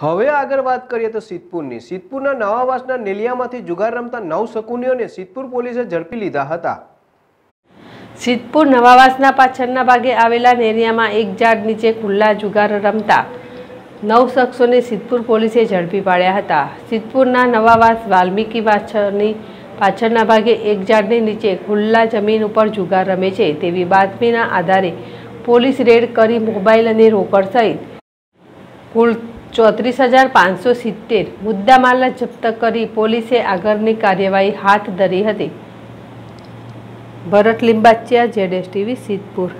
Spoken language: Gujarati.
હવે આગળ વાત કરીએ તો સિદ્ધપુરની. સિદ્ધપુરના નવાવાસના નેલિયામાંથી જુગાર રમતા નવ શકુનીઓને સિદ્ધપુર પોલીસે ઝડપી લીધા હતા. સિદ્ધપુર નવાવાસના પાછળના ભાગે આવેલા નેરિયામાં એક ઝાડ નીચે ખુલ્લા જુગાર રમતા નવ શખ્સોને સિદ્ધપુર પોલીસે ઝડપી પાડ્યા હતા. સિદ્ધપુરના નવાવાસ વાલ્મીકી પાછળની પાછળના ભાગે એક ઝાડની નીચે ખુલ્લા જમીન ઉપર જુગાર રમે છે. તેવી બાતમીના આધારે પોલીસ રેડ કરી મોબાઈલ અને રોકડ સહિત કુલ ચોત્રીસ હજાર પાંચસો સિત્તેર મુદ્દામાલને જપ્ત કરી પોલીસે આગળની કાર્યવાહી હાથ ધરી હતી. ભરત લિંબાચિયા જેડેસ ટીવી, સિદ્ધપુર.